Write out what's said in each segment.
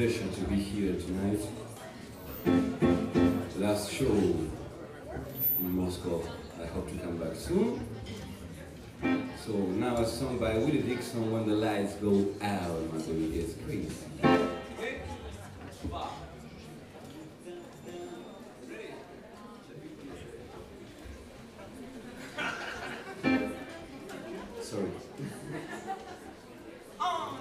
pleasure to be here tonight. Last show in Moscow. I hope to come back soon. So now a song by Willie Dixon, When the Lights Go Out, my baby gets crazy. Sorry. Oh.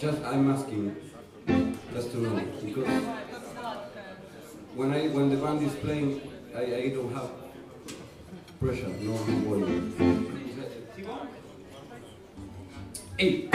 Just I'm asking, just to know, because when I when the band is playing, I, I don't have pressure, no volume. Eight.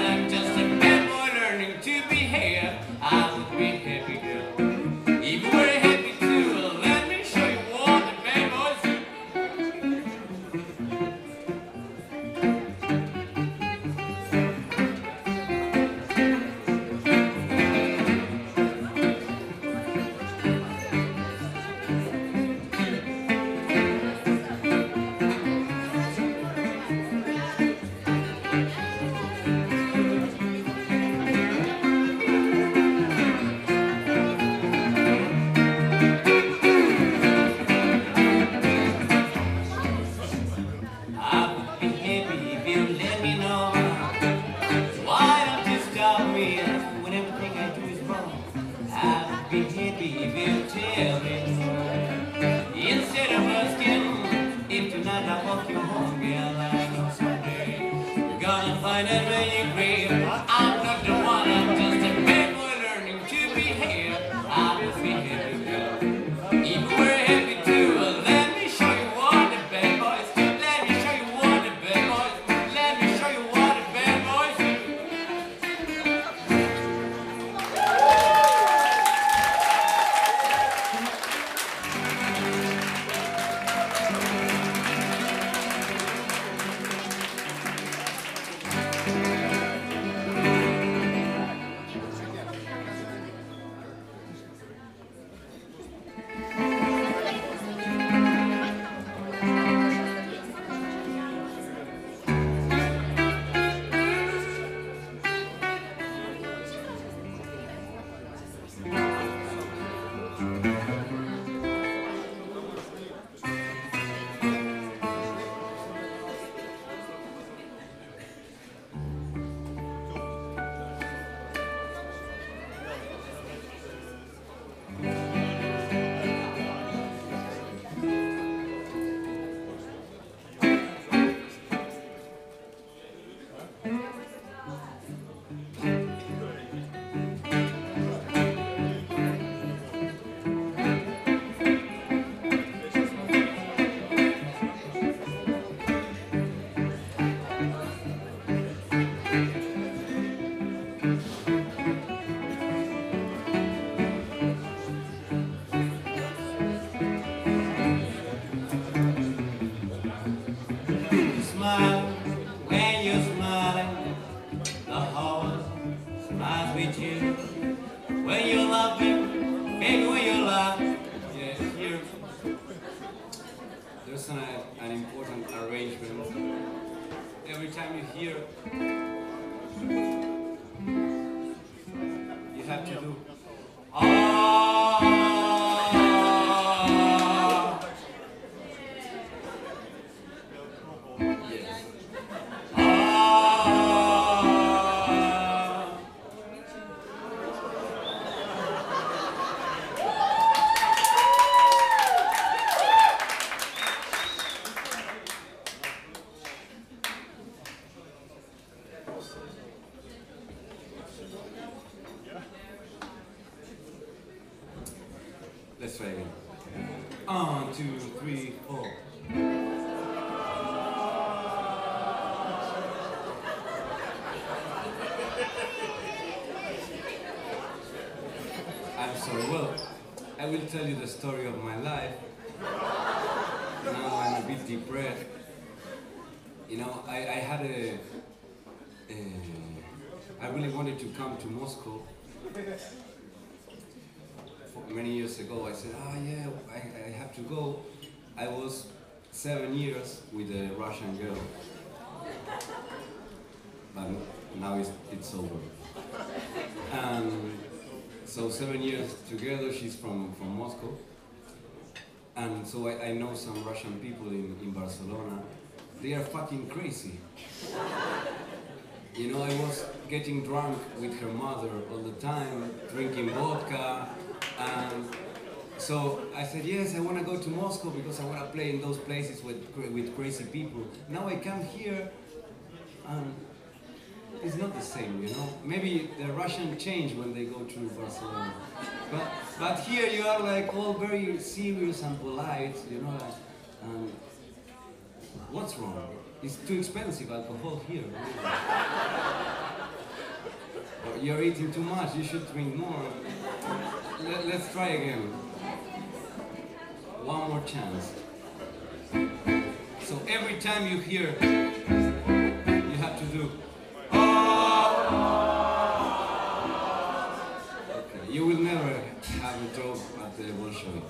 Not Let's try again. One, two, three, four. I'm sorry. Well, I will tell you the story of my life. Now I'm a bit depressed. You know, I, I had a, a. I really wanted to come to Moscow. Many years ago, I said, ah, yeah, I, I have to go. I was seven years with a Russian girl. But now it's, it's over. And so seven years together, she's from, from Moscow. And so I, I know some Russian people in, in Barcelona. They are fucking crazy. You know, I was getting drunk with her mother all the time, drinking vodka, and so I said, yes, I want to go to Moscow because I want to play in those places with, with crazy people. Now I come here, and it's not the same, you know. Maybe the Russian change when they go to Barcelona, but but here you are like all very serious and polite, you know. Like, what's wrong? It's too expensive alcohol here. Or You're eating too much. You should drink more. Let, let's try again. One more chance. So every time you hear, you have to do. Ah. Okay, you will never have a job at the Bolshoi.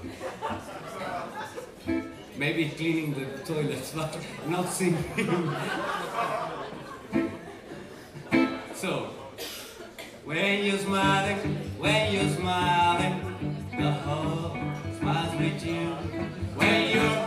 Maybe cleaning the toilets, but not singing. so, when you're smiling, when you're smiling, the whole smiles with you. When you're,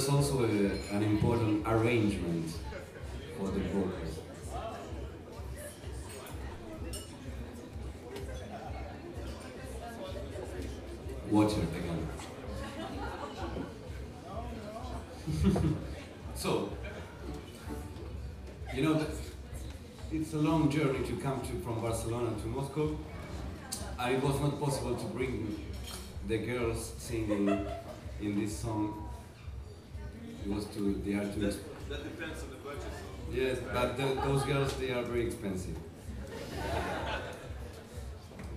there's also a, an important arrangement for the vocals. Water again. so, you know, it's a long journey to come to from Barcelona to Moscow, and it was not possible to bring the girls singing in this song. It was too, they are too. That, that depends on the budget. So. Yes, but the, those girls they are very expensive.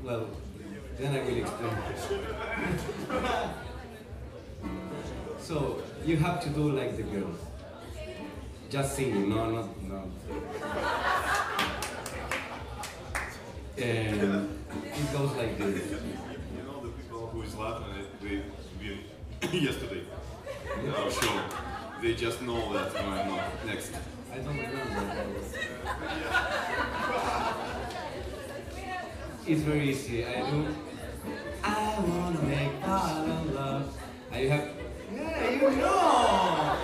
Well, then I will explain. so you have to do like the girls. Just singing, no, no, no. And it goes like this. You know the people who is laughing at yesterday our show. They just know that going on next. I don't remember. It's very easy. I do. I wanna make violent love. And you have. Yeah, you know.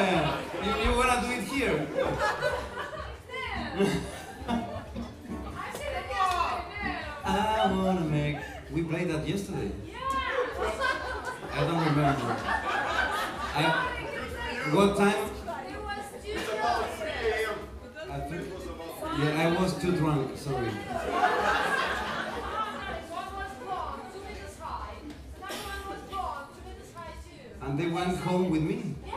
Yeah. You, you wanna do it here? I said yes. I wanna make. We played that yesterday. Yeah. I don't remember. I, what time? I think, yeah, I was too drunk. Sorry. And they went home with me. Yes.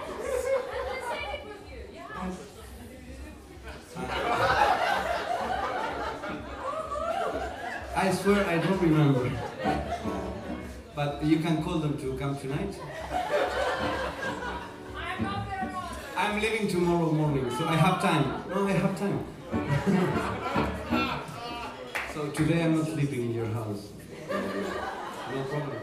I swear I don't remember. But you can call them to come tonight. I'm leaving tomorrow morning, so I have time. No, I have time. so today I'm not sleeping in your house. No problem.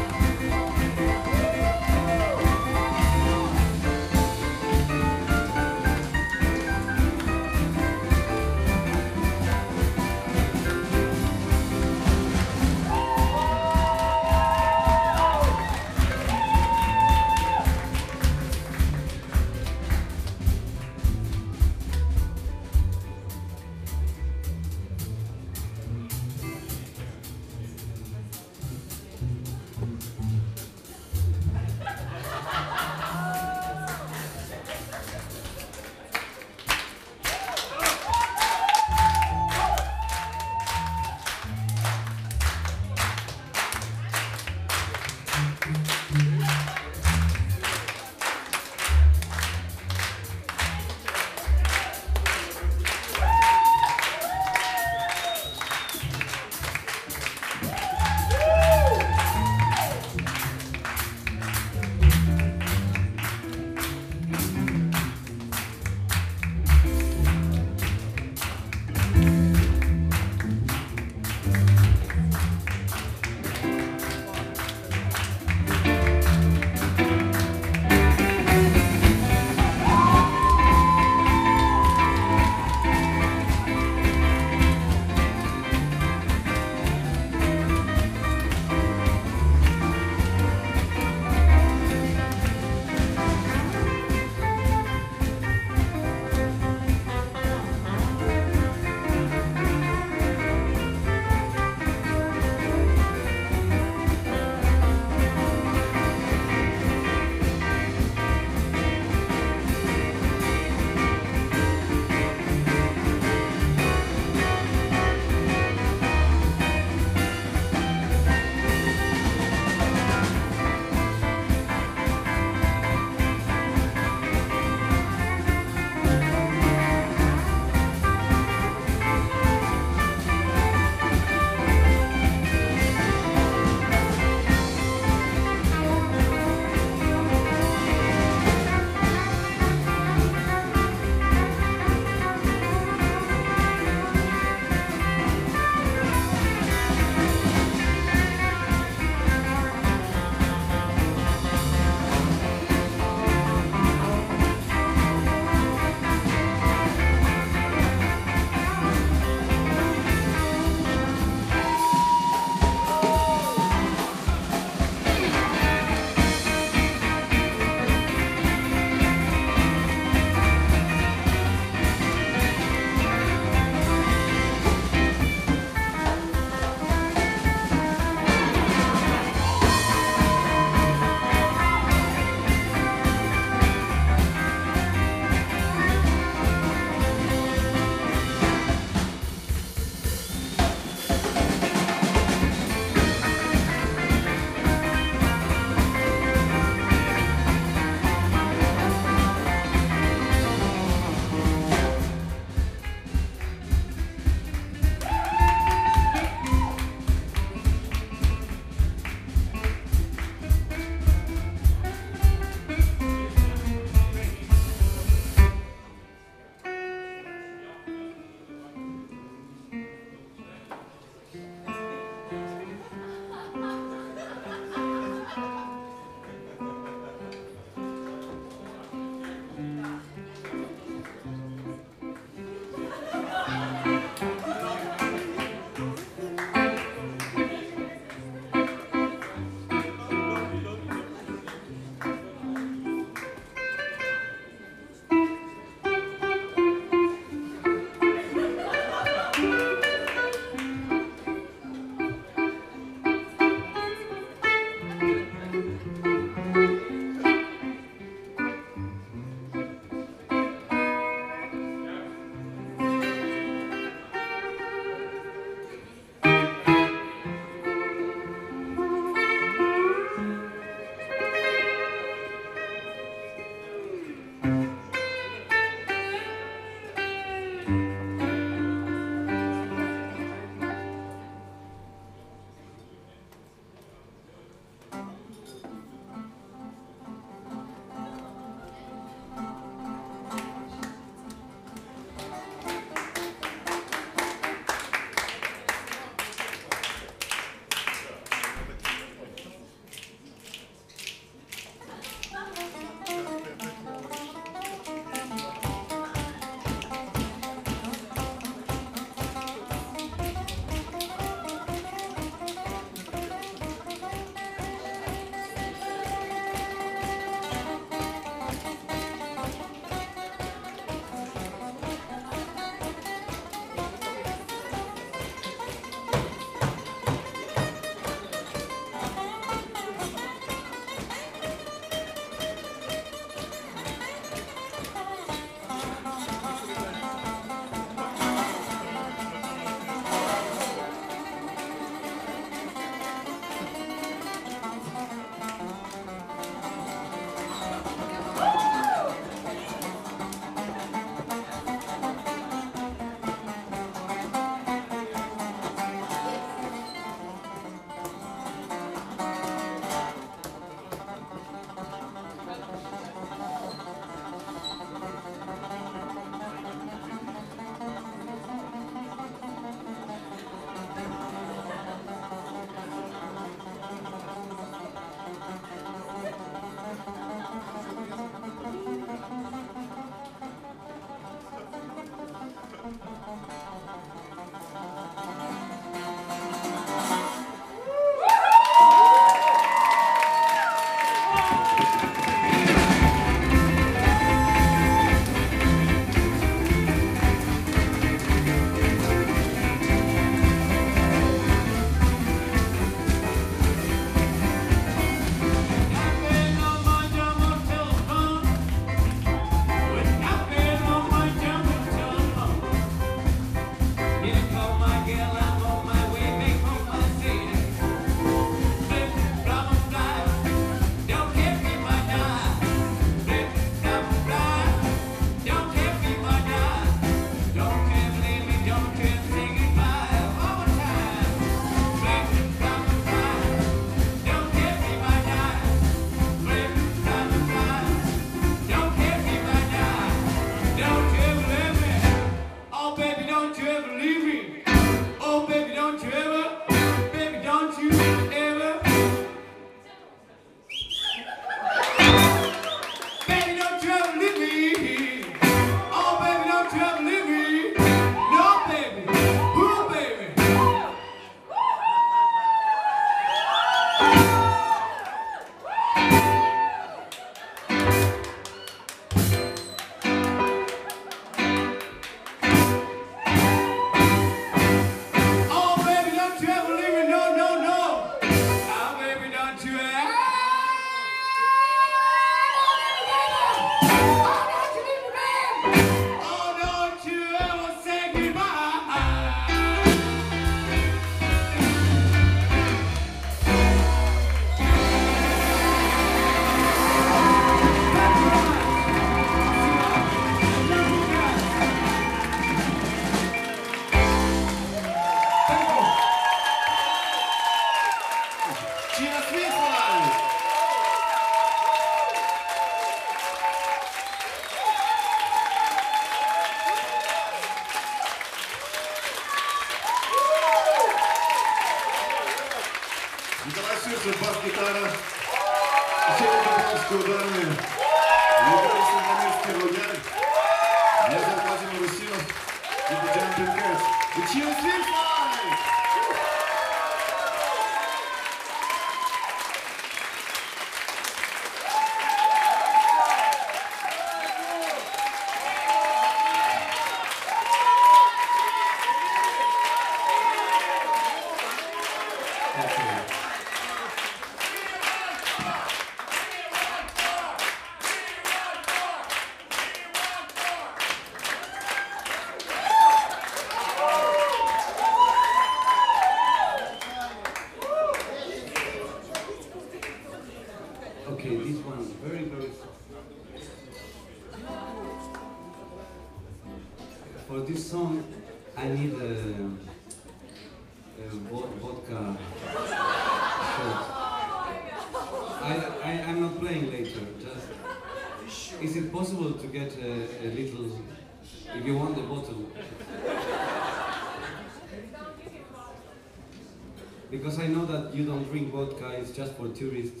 For tourists.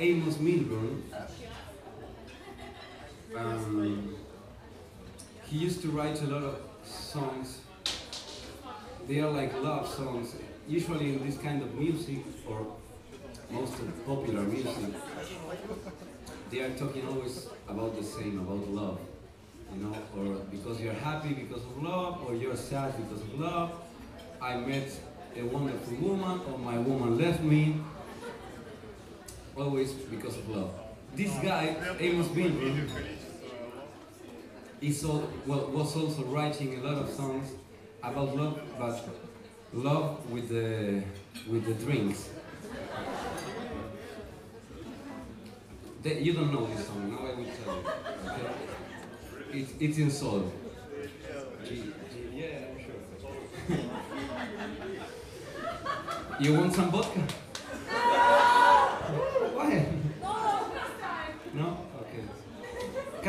Amos Milburn. Um, he used to write a lot of songs. They are like love songs. Usually in this kind of music, or most of popular music, they are talking always about the same, about love. You know, or because you're happy because of love, or you're sad because of love. I met a wonderful woman, or my woman left me. Always because of love. This guy, Amos Milburn, is al- well, was also writing a lot of songs about love, but love with the with the drinks. You don't know this song. Now I will tell you. Okay? It's it's in soul. Yeah, I'm sure. you want some vodka? Why? No? Okay.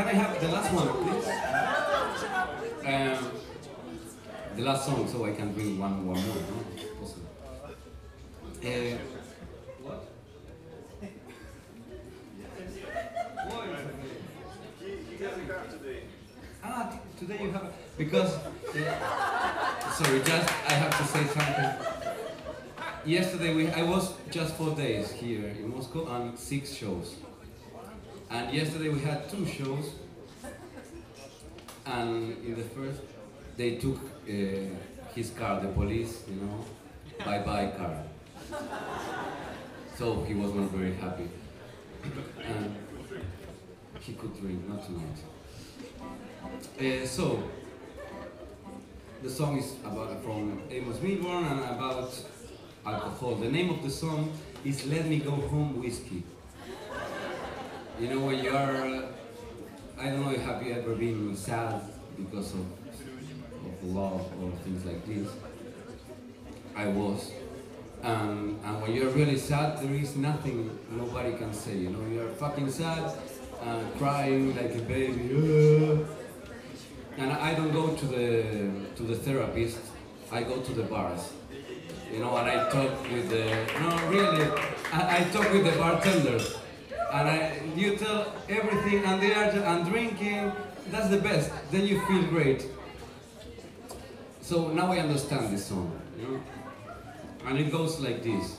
Can I have the last one, please? Um, the last song, so I can bring one, one more, no? Possible. Uh, what? Ah, today you have because uh, sorry, just I have to say something. Yesterday we I was just four days here in Moscow and six shows. And yesterday we had two shows. And in the first, they took uh, his car, the police, you know, bye bye car. So he was not very happy. And he could drink, not tonight. Uh, so, the song is about from Amos Milburn and about alcohol. The name of the song is "Let Me Go Home Whiskey." You know when you are, uh, I don't know, have you ever been sad because of of love or things like this? I was. Um, and when you're really sad, there is nothing nobody can say. You know, you're fucking sad, uh, crying like a baby. "Ah." And I don't go to the to the therapist. I go to the bars. You know, and I talk with the no really. I, I talk with the bartenders, and I you tell everything, and they are and drinking. That's the best. Then you feel great. So now I understand this song. You know, and it goes like this.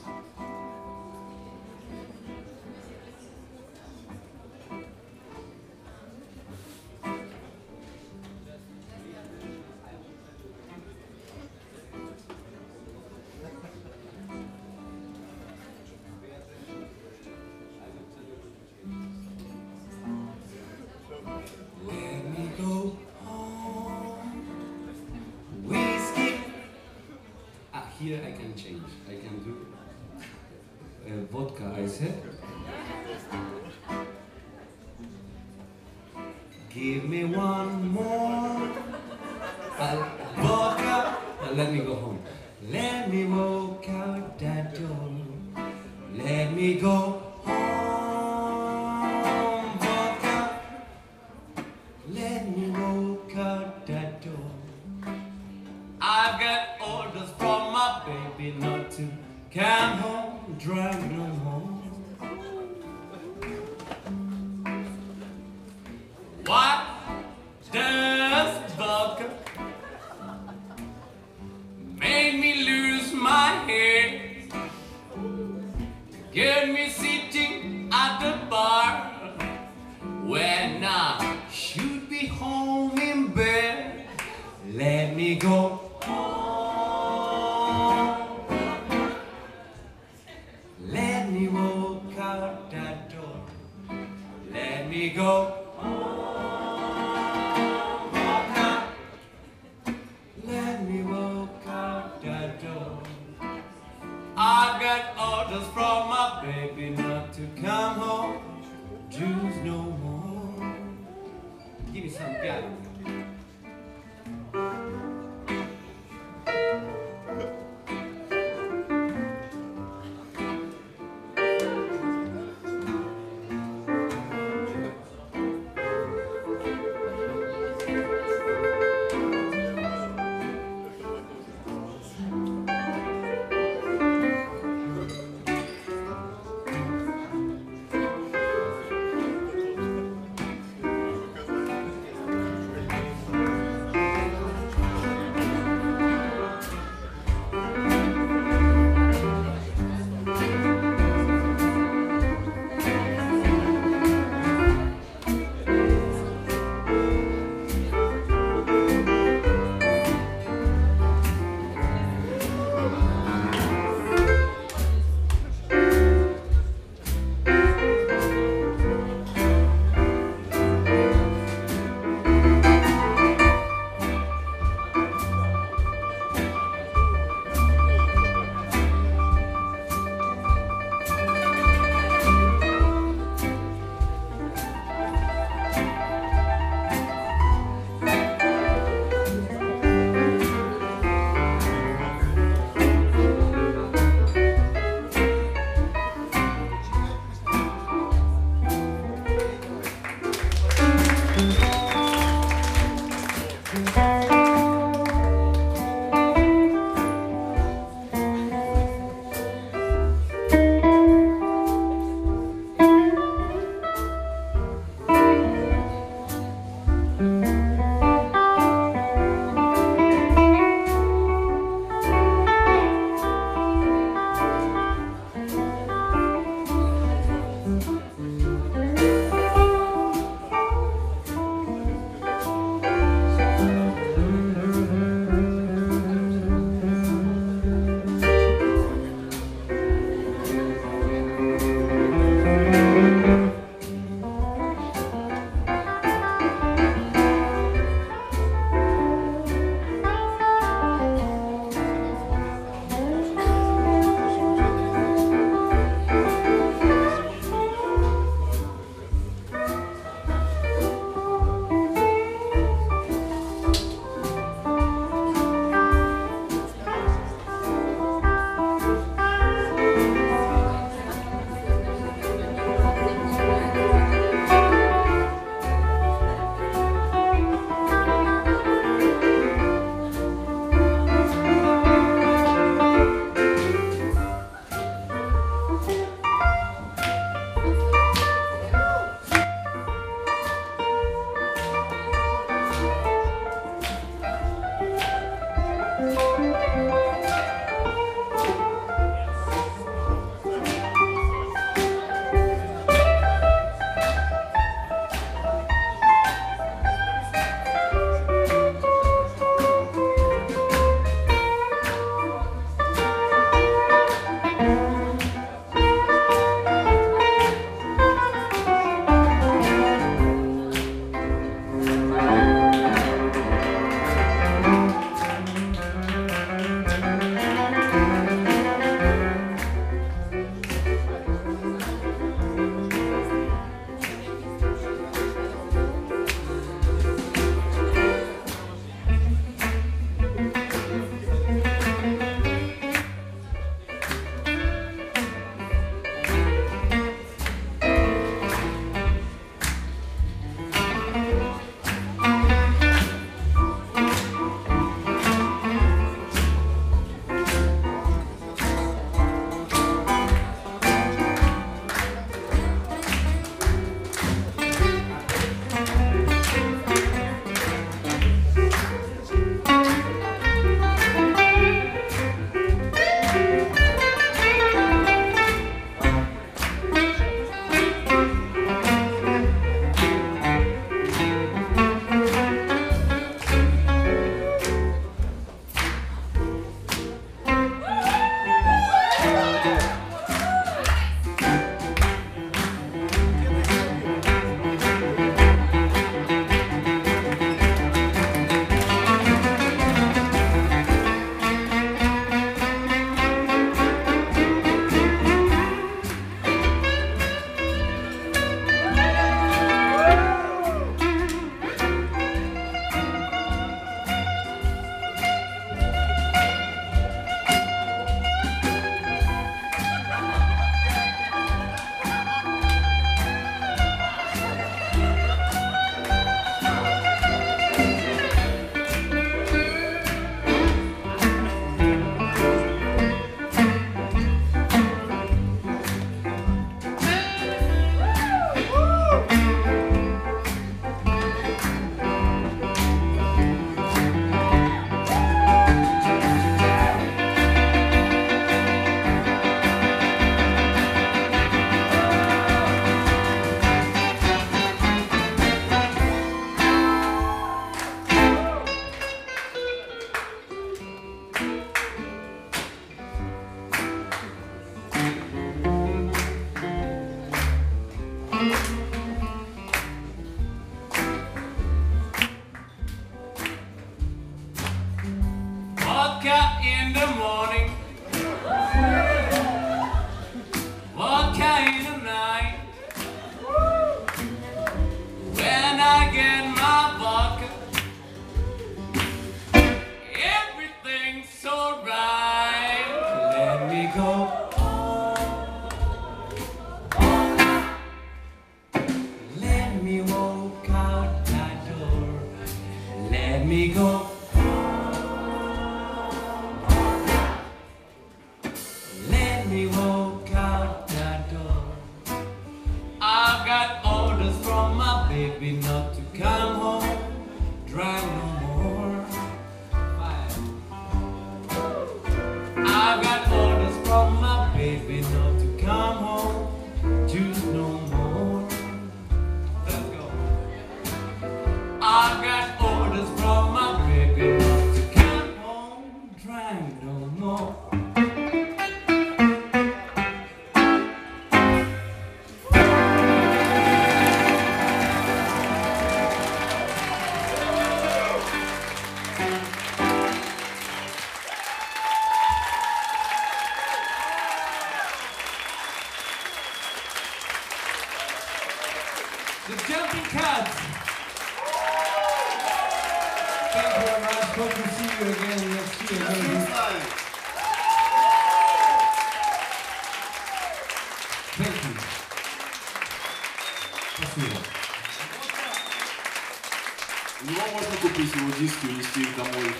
диски, унести их домой.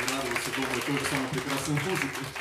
Не радоваться дома, и тоже самое прекрасное музыку.